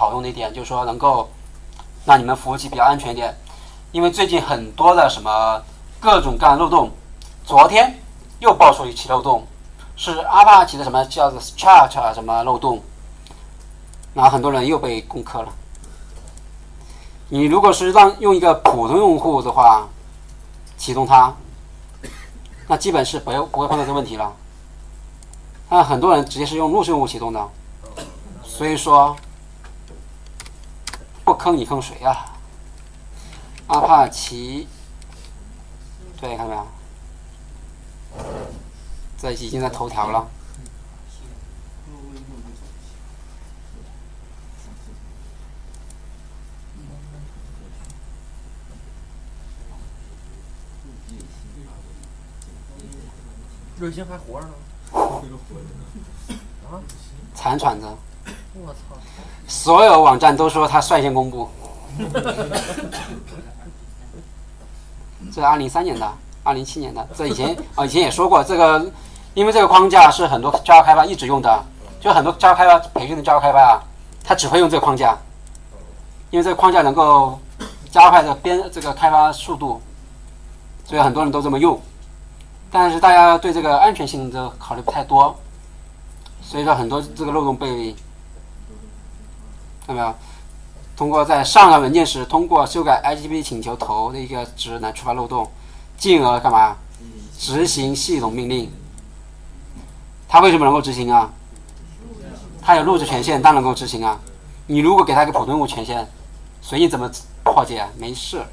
好用的一点，就是说能够让你们服务器比较安全一点。因为最近很多的什么各种各样的漏洞，昨天又爆出一起漏洞，是阿帕奇的什么叫做 Start 什么漏洞，然后很多人又被攻克了。你如果是让用一个普通用户的话，启动它，那基本是不会不会碰到这个问题了。那很多人直接是用陆氏用户启动的，所以说不坑你坑谁啊？阿帕奇，对，看到没有？这已经在头条了。瑞星还活着呢。啊！残喘着，我操！所有网站都说他率先公布。这是二零三年的，二零七年的。这以前啊，以前也说过这个，因为这个框架是很多 Java 开发一直用的，就很多 Java 开发培训的 Java 开发啊，他只会用这个框架，因为这个框架能够加快这个编这个开发速度，所以很多人都这么用。但是大家对这个安全性都考虑不太多，所以说很多这个漏洞被看到没有？通过在上传文件时，通过修改 HTTP 请求头的一个值来触发漏洞，进而干嘛？执行系统命令。它为什么能够执行啊？它有录制权限，当然能够执行啊。你如果给它一个普通用户权限，随意怎么破解？没事，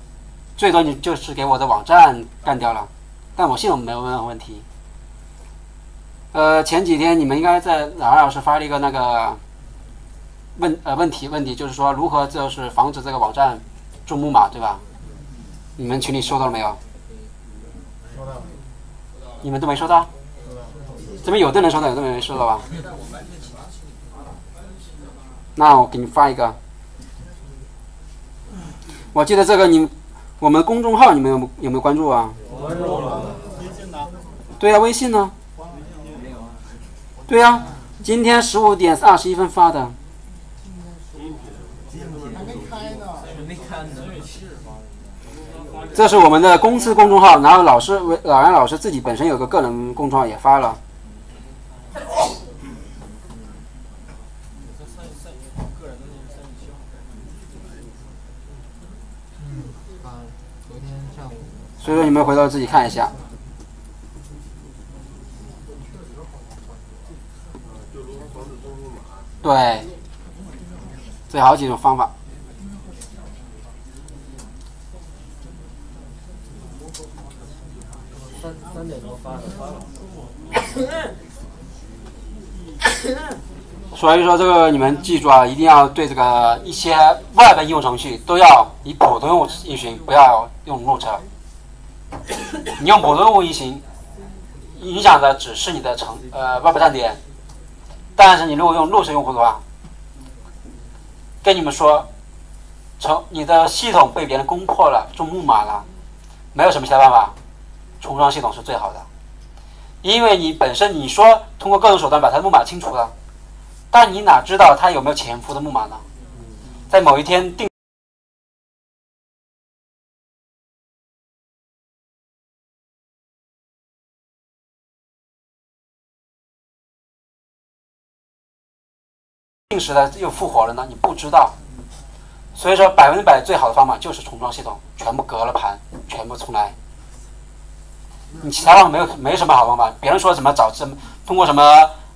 最多你就是给我的网站干掉了。但我系统没有任何问题。呃，前几天你们应该在老二老师发了一个那个问呃问题问题，就是说如何就是防止这个网站中木马，对吧？你们群里收到了没有？收到。你们都没收到？这边有的人收到，有的人没收到吧？那我给你发一个。我记得这个你我们公众号你们有有没有关注啊？关注了。对呀、微信呢？对呀、今天十五点二十一分发的。还没开呢。没看呢。这是我们的公司公众号，然后老师老杨老师自己本身有个个人公众号也发了。所以说你们回头自己看一下。对，这好几种方法。三三点多发的，发了。所以说这个你们记住啊，一定要对这个一些外部应用程序都要以普通用户运行，不要用 root。你用普通用户运行，影响的只是你的程呃外部站点，但是你如果用 root 用户的话，跟你们说，从你的系统被别人攻破了，中木马了，没有什么其他办法，重装系统是最好的，因为你本身你说通过各种手段把它的木马清除了。但你哪知道它有没有潜伏的木马呢？在某一天定定时的又复活了呢？你不知道。所以说，百分之百最好的方法就是重装系统，全部隔了盘，全部重来。你其他方法没有没什么好方法。别人说什么找什么通过什么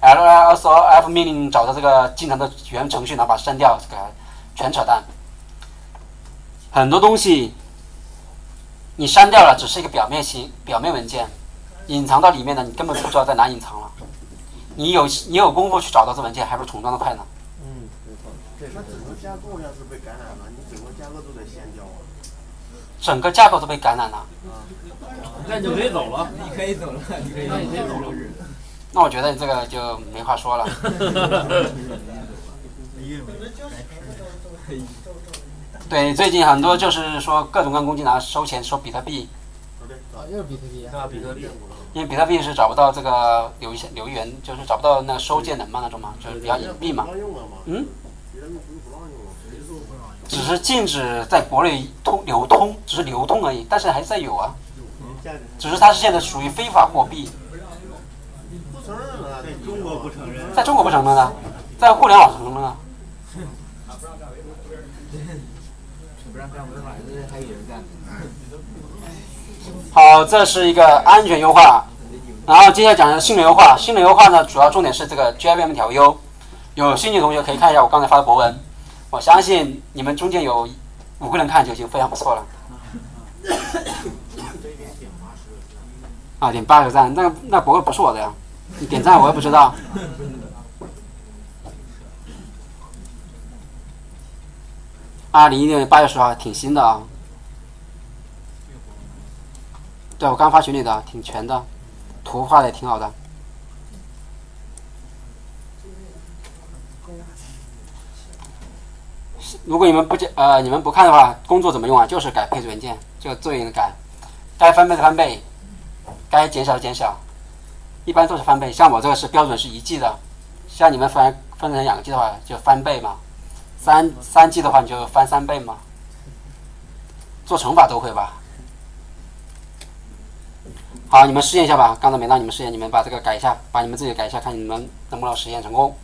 L S O F 命令找到这个进程的原程序，然后把它删掉，这个全扯淡。很多东西你删掉了，只是一个表面型表面文件，隐藏到里面的你根本不知道在哪隐藏了。你有你有功夫去找到这文件，还不如重装的快呢。嗯，没错，这是那整个架构要是被感染了，你整个架构都得先掉啊。整个架构都被感染了，那你就可以走了，你可以走了，你可以，你可以走了。那我觉得这个就没话说了。对，最近很多就是说各种各样工具拿收钱收比特币，啊，又是比特币啊。啊，比特币。因为比特币是找不到这个留一些留言，就是找不到那个收件人嘛那种嘛，就是比较隐蔽嘛。嗯，别人不不让用了，谁说不让用？只是禁止在国内通流通，只是流通而已，但是还是在有啊。只是它是现在属于非法货币，不承认了，在中国不承认。在中国不承认呢，在互联网承认啊。不让干违法，这还有人干。好，这是一个安全优化，然后接下来讲的是性能优化。性能优化呢，主要重点是这个 JVM 调优。有兴趣的同学可以看一下我刚才发的博文，我相信你们中间有五个人看就已经非常不错了。啊，点八个赞，那那博文不是我的呀，你点赞我也不知道。二零一六年八月十号，挺新的啊。对，我刚发群里的，挺全的，图画的也挺好的。如果你们不接呃你们不看的话，工作怎么用啊？就是改配置文件，就做一个改，该翻倍的翻倍，该减少的减少，一般都是翻倍。像我这个是标准是一 G 的，像你们分分成两个 G 的话就翻倍嘛，三三 G 的话你就翻三倍嘛。做乘法都会吧？好，你们试验一下吧。刚才没让你们试验，你们把这个改一下，把你们自己改一下，看你们能不能实现成功。